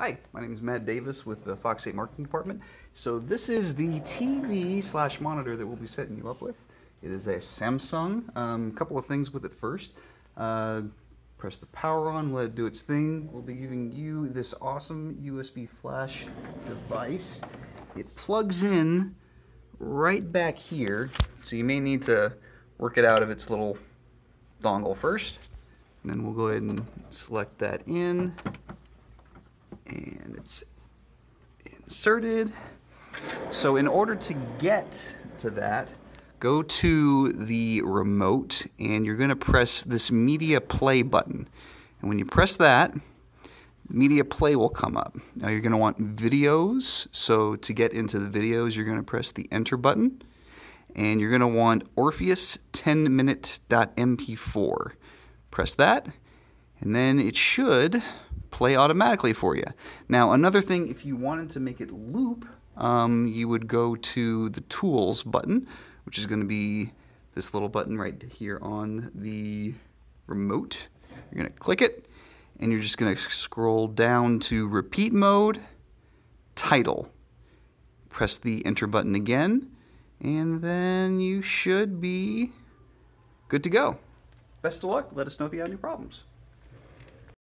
Hi, my name is Matt Davis with the Fox 8 Marketing Department. So this is the TV slash monitor that we'll be setting you up with. It is a Samsung. A um, couple of things with it first. Uh, press the power on, let it do its thing. We'll be giving you this awesome USB flash device. It plugs in right back here, so you may need to work it out of its little dongle first. And then we'll go ahead and select that in it's inserted. So in order to get to that, go to the remote and you're going to press this media play button. And when you press that, media play will come up. Now you're going to want videos. So to get into the videos, you're going to press the enter button. And you're going to want Orpheus 10 minute.mp4. Press that, and then it should play automatically for you. Now, another thing, if you wanted to make it loop, um, you would go to the Tools button, which is going to be this little button right here on the remote. You're going to click it, and you're just going to scroll down to Repeat Mode, Title. Press the Enter button again, and then you should be good to go. Best of luck. Let us know if you have any problems.